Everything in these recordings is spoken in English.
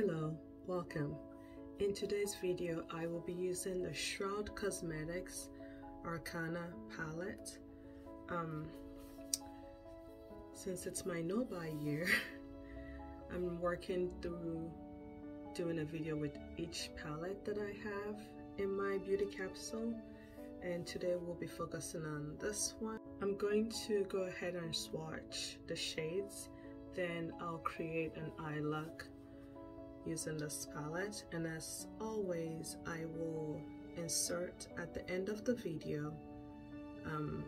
Hello, welcome. In today's video, I will be using the Shroud Cosmetics Arcana palette. Um, since it's my no-buy year, I'm working through doing a video with each palette that I have in my beauty capsule and today we'll be focusing on this one. I'm going to go ahead and swatch the shades then I'll create an eye look using this palette and as always I will insert at the end of the video um,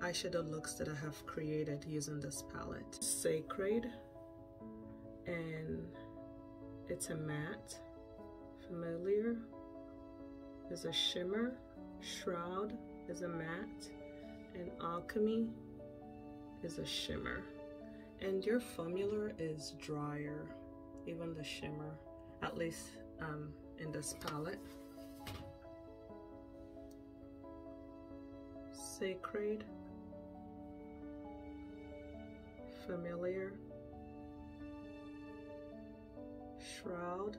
eyeshadow looks that I have created using this palette. Sacred and it's a matte, familiar is a shimmer, shroud is a matte, and alchemy is a shimmer. And your formula is drier even the shimmer, at least um, in this palette. Sacred, Familiar, Shroud,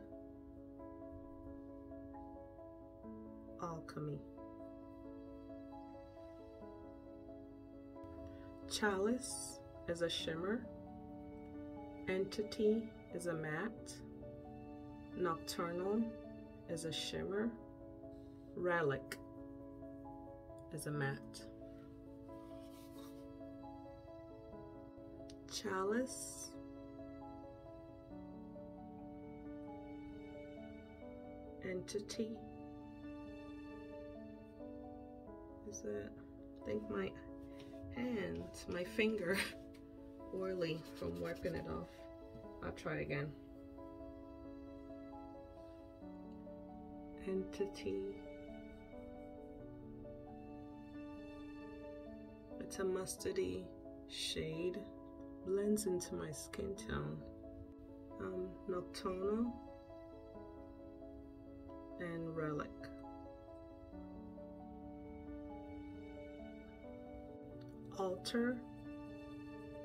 Alchemy. Chalice is a shimmer. Entity is a matte. Nocturnal is a shimmer. Relic is a matte. Chalice. Entity. Is it? I think my hand, my finger, oily from wiping it off. I'll try again. Entity. It's a mustardy shade. Blends into my skin tone. Um, Nocturnal and Relic. Altar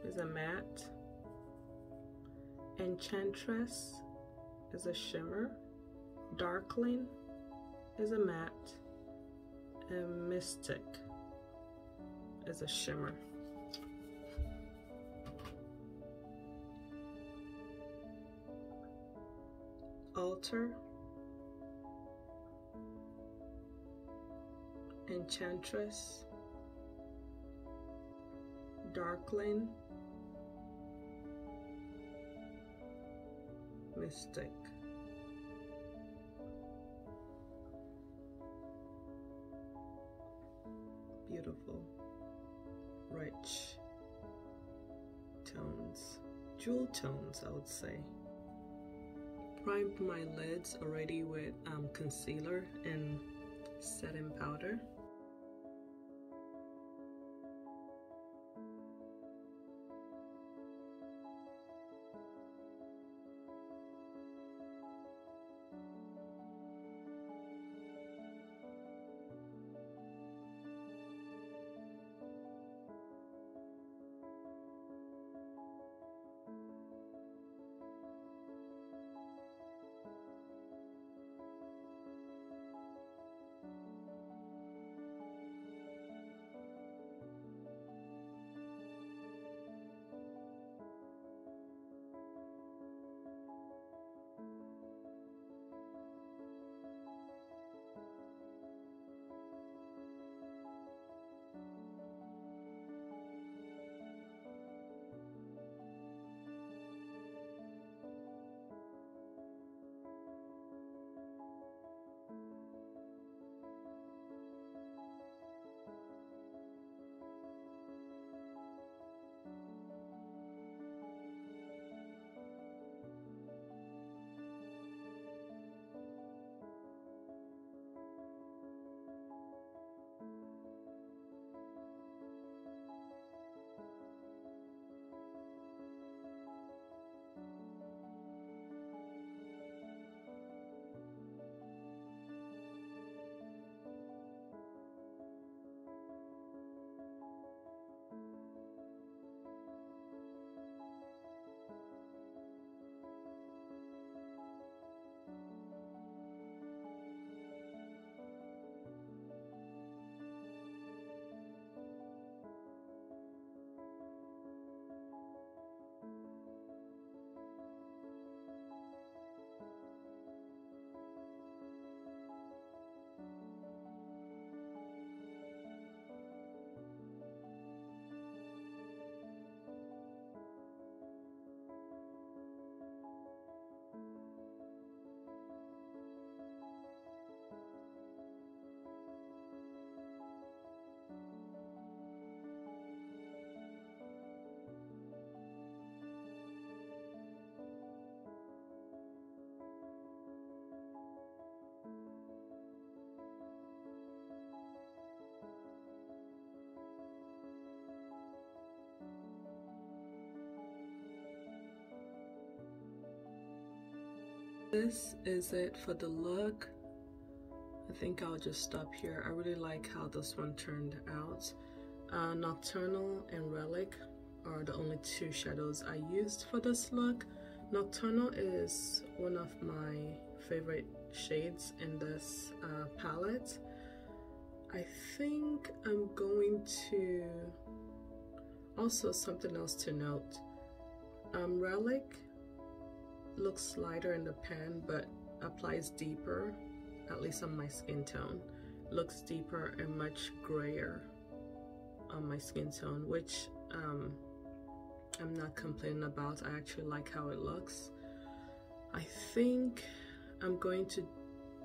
is a matte Enchantress is a shimmer. Darkling is a matte. And Mystic is a shimmer. Altar. Enchantress. Darkling Mystic. Rich tones, jewel tones, I would say. Primed my lids already with um, concealer and setting powder. This is it for the look. I think I'll just stop here. I really like how this one turned out. Uh, Nocturnal and Relic are the only two shadows I used for this look. Nocturnal is one of my favorite shades in this uh, palette. I think I'm going to also something else to note um, Relic looks lighter in the pan but applies deeper at least on my skin tone looks deeper and much grayer on my skin tone which um, I'm not complaining about I actually like how it looks I think I'm going to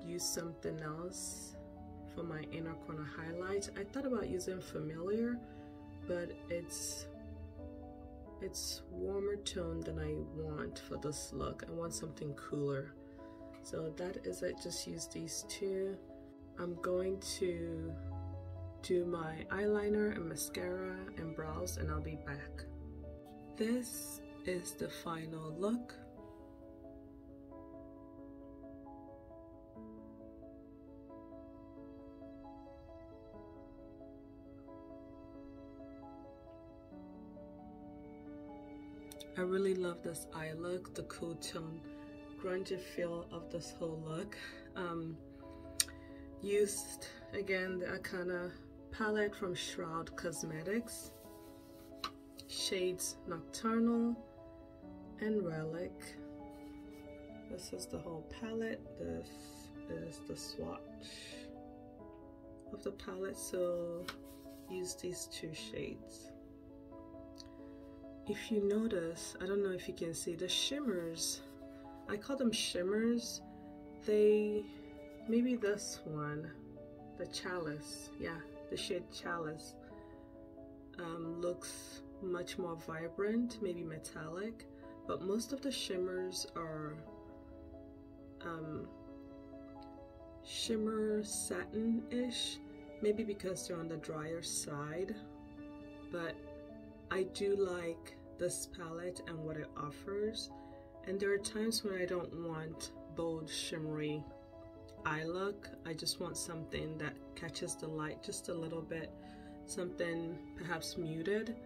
use something else for my inner corner highlight. I thought about using Familiar, but it's it's warmer tone than I want for this look. I want something cooler. So that is it, just use these two. I'm going to do my eyeliner and mascara and brows and I'll be back. This is the final look. I really love this eye look, the cool tone, grungy feel of this whole look. Um, used again the Arcana palette from Shroud Cosmetics, shades Nocturnal and Relic. This is the whole palette. This is the swatch of the palette. So use these two shades if you notice, I don't know if you can see the shimmers, I call them shimmers, they, maybe this one, the chalice, yeah, the shade chalice, um, looks much more vibrant, maybe metallic, but most of the shimmers are um, shimmer satin-ish, maybe because they're on the drier side, but I do like this palette and what it offers. And there are times when I don't want bold shimmery eye look. I just want something that catches the light just a little bit something perhaps muted.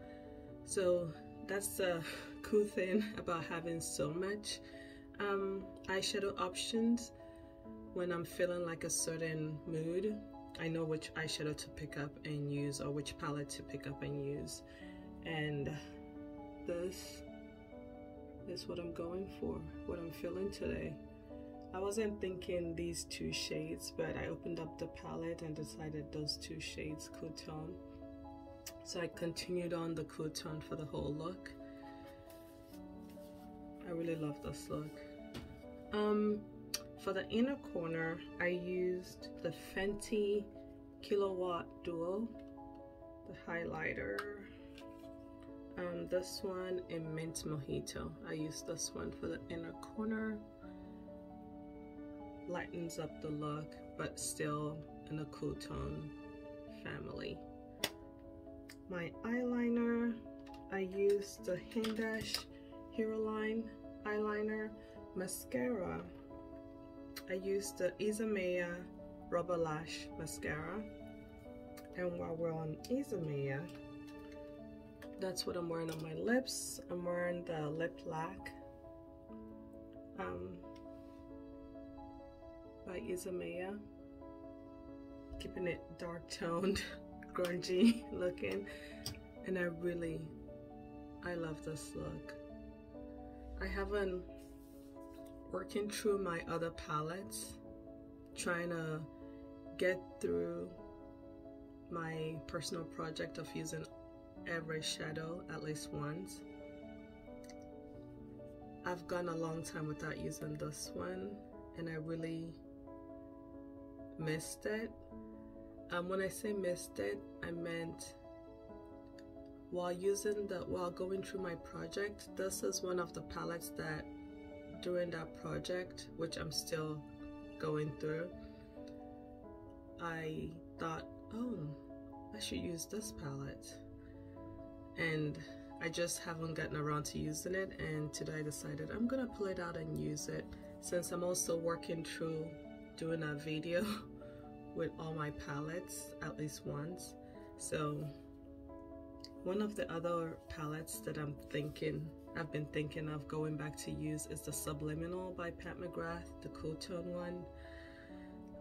So that's the cool thing about having so much um, eyeshadow options. When I'm feeling like a certain mood I know which eyeshadow to pick up and use or which palette to pick up and use and this is what I'm going for, what I'm feeling today. I wasn't thinking these two shades, but I opened up the palette and decided those two shades cool tone. So I continued on the cool tone for the whole look. I really love this look. Um, for the inner corner, I used the Fenty Kilowatt Duo, the highlighter um, this one in mint mojito. I use this one for the inner corner. Lightens up the look but still in a cool tone family. My eyeliner I use the Hindash Hero Line eyeliner mascara. I use the Isamaya Rubber Lash mascara. And while we're on Isamaya that's what I'm wearing on my lips. I'm wearing the LipLacq um, by Isamaya. Keeping it dark toned, grungy looking. And I really, I love this look. I haven't working through my other palettes, trying to get through my personal project of using every shadow at least once. I've gone a long time without using this one and I really missed it. Um, when I say missed it, I meant while using the while going through my project, this is one of the palettes that during that project, which I'm still going through, I thought, oh, I should use this palette and I just haven't gotten around to using it and today I decided I'm gonna pull it out and use it. Since I'm also working through doing a video with all my palettes at least once. So one of the other palettes that I'm thinking I've been thinking of going back to use is the Subliminal by Pat McGrath the cool tone one.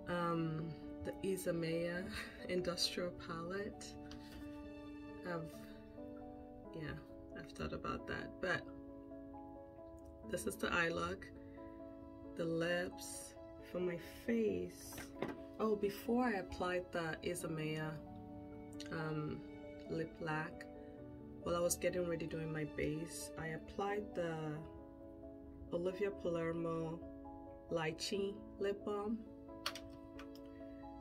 Um, the Isamaya industrial palette. I've yeah I've thought about that. But this is the eye look the lips for my face. Oh before I applied the Isamaya um, LipLacq while I was getting ready doing my base I applied the Olivia Palermo Lychee lip balm.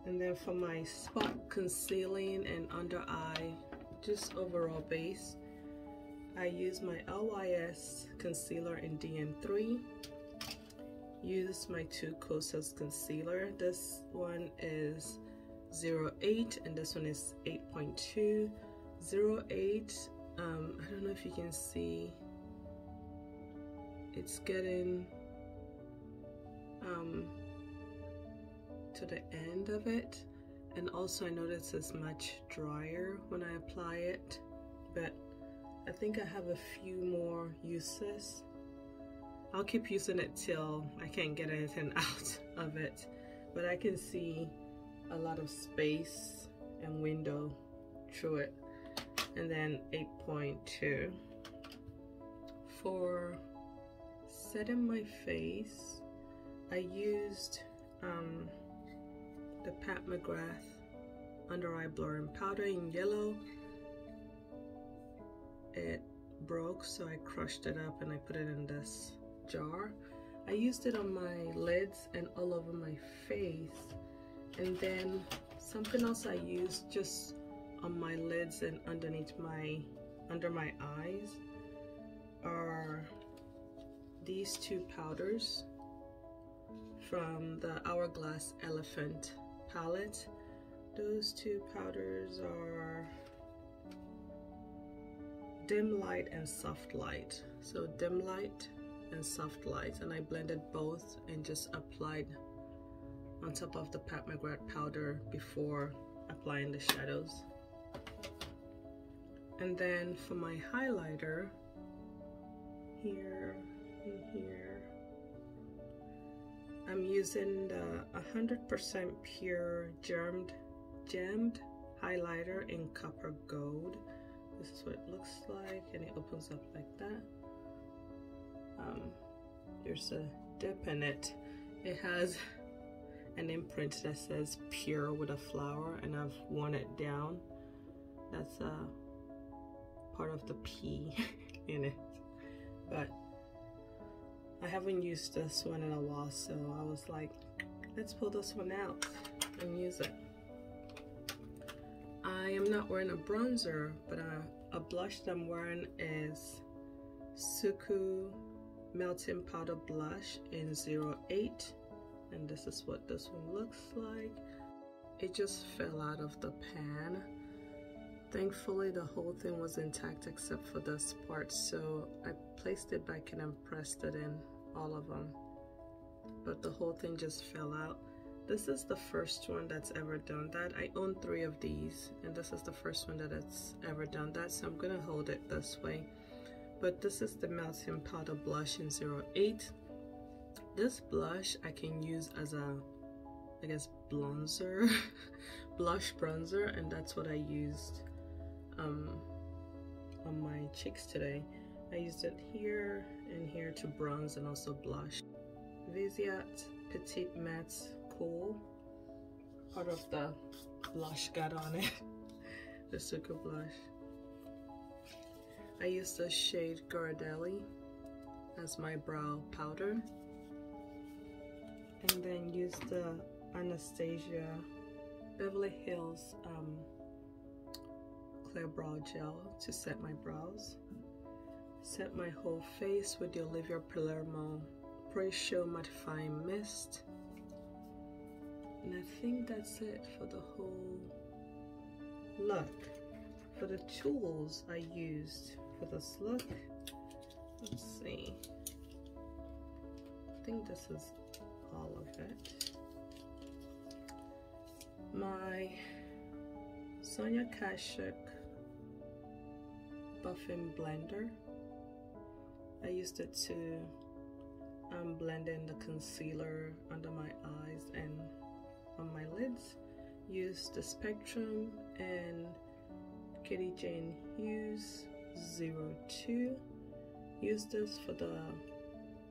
And then for my spot concealing and under eye just overall base I use my LYS concealer in DN3 use my two Kosas concealer. This one is 08 and this one is 8.2 08 um, I don't know if you can see. It's getting um, to the end of it. And also I notice it's much drier when I apply it but I think I have a few more uses. I'll keep using it till I can't get anything out of it but I can see a lot of space and window through it. And then 8.2 for setting my face I used um, the Pat McGrath under eye blurring powder in yellow it broke so I crushed it up and I put it in this jar I used it on my lids and all over my face and then something else I used just on my lids and underneath my under my eyes are these two powders from the Hourglass Elephant palette. Those two powders are dim light and soft light. So dim light and soft light and I blended both and just applied on top of the Pat McGrath powder before applying the shadows. And then for my highlighter, here and here, I'm using the 100% pure germed, gemmed highlighter in copper gold. This is what it looks like and it opens up like that. Um, there's a dip in it. It has an imprint that says pure with a flower and I've worn it down. That's a part of the P in it. But I haven't used this one in a while, so I was like, let's pull this one out and use it. I am not wearing a bronzer, but a, a blush that I'm wearing is Suqqu Melting Powder Blush in 08 and this is what this one looks like. It just fell out of the pan. Thankfully the whole thing was intact except for this part so I placed it back and pressed it in all of them but the whole thing just fell out this is the first one that's ever done that. I own three of these and this is the first one that it's ever done that so I'm gonna hold it this way. But this is the melting powder blush in 08 this blush I can use as a I guess bronzer blush bronzer and that's what I used um, on my cheeks today. I used it here and here to bronze and also blush. Viseart Petite Matte Part of the blush got on it the Suqqu blush I used the shade Ghirardelli as my brow powder and then use the Anastasia Beverly Hills um, Clear Brow Gel to set my brows. Set my whole face with the Olivia Palermo Pre-Show Mattifying Mist. And I think that's it for the whole look. For the tools I used for this look, let's see I think this is all of it. My Sonia Kashuk buffing blender. I used it to um, blend in the concealer under my eyes and on my lids. Use the Spectrum and Katie Jane Hughes 02. Use this for the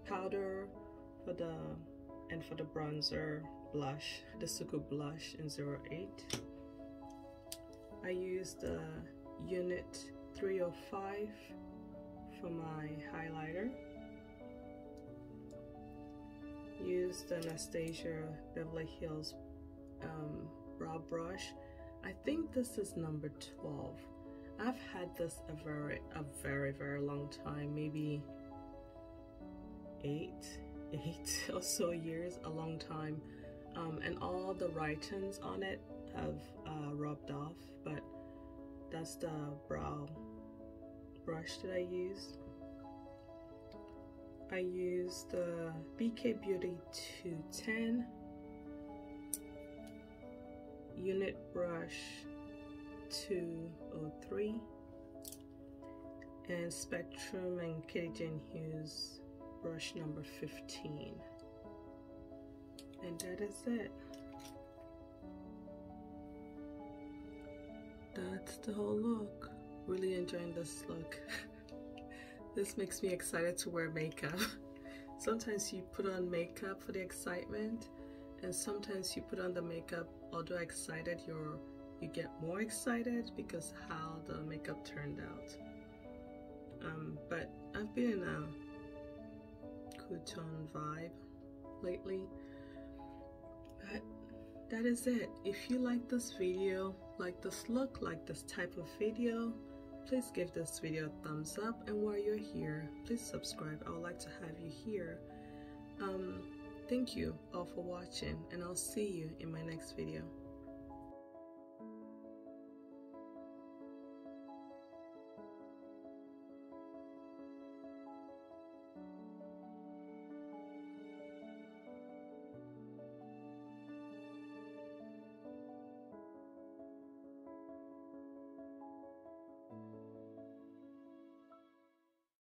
powder, for the and for the bronzer blush, the Suqqu blush in 08. I use the unit 305 for my highlighter. Use the Anastasia Beverly Hills um, brow brush. I think this is number 12. I've had this a very, a very, very long time, maybe eight, eight or so years, a long time. Um, and all the writings on it have uh, rubbed off, but that's the brow brush that I use. I use the BK Beauty 210 unit brush 203 and Spectrum and Katie Jane Hughes brush number 15 and that is it. That's the whole look. Really enjoying this look. This makes me excited to wear makeup. Sometimes you put on makeup for the excitement and sometimes you put on the makeup although excited you're you get more excited because how the makeup turned out. Um, but I've been in a cool vibe lately. But that is it. If you like this video like this look like this type of video please give this video a thumbs up. And while you're here please subscribe. I would like to have you here. Um, thank you all for watching and I'll see you in my next video